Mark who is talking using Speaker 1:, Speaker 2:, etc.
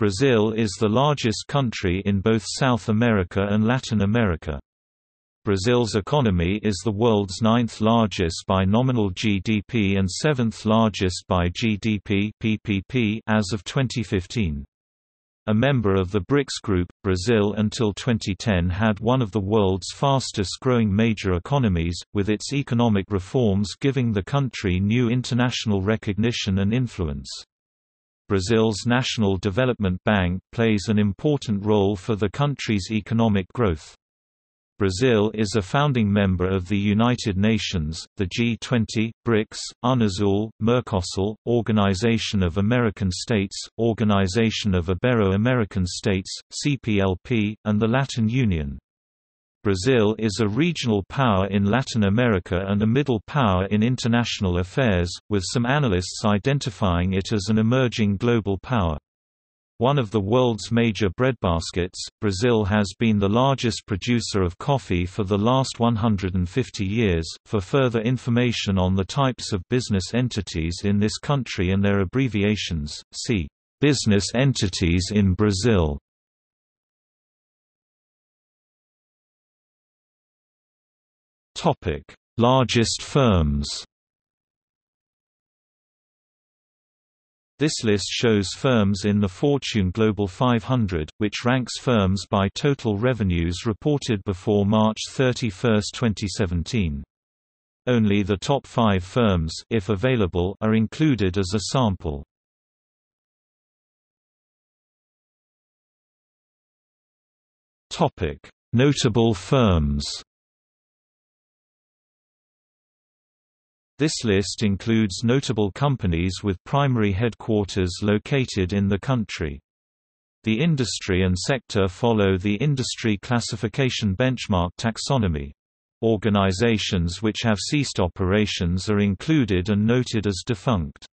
Speaker 1: Brazil is the largest country in both South America and Latin America. Brazil's economy is the world's ninth largest by nominal GDP and seventh largest by GDP (PPP) as of 2015. A member of the BRICS group, Brazil until 2010 had one of the world's fastest-growing major economies, with its economic reforms giving the country new international recognition and influence. Brazil's National Development Bank plays an important role for the country's economic growth. Brazil is a founding member of the United Nations, the G20, BRICS, UNASUR, Mercosur, Organization of American States, Organization of Ibero-American States, CPLP, and the Latin Union. Brazil is a regional power in Latin America and a middle power in international affairs, with some analysts identifying it as an emerging global power. One of the world's major breadbaskets, Brazil has been the largest producer of coffee for the last 150 years. For further information on the types of business entities in this country and their abbreviations, see Business entities in Brazil. Topic: Largest firms. This list shows firms in the Fortune Global 500, which ranks firms by total revenues reported before March 31, 2017. Only the top five firms if available, are included as a sample. Notable firms This list includes notable companies with primary headquarters located in the country. The industry and sector follow the Industry Classification Benchmark taxonomy. Organizations which have ceased operations are included and noted as defunct.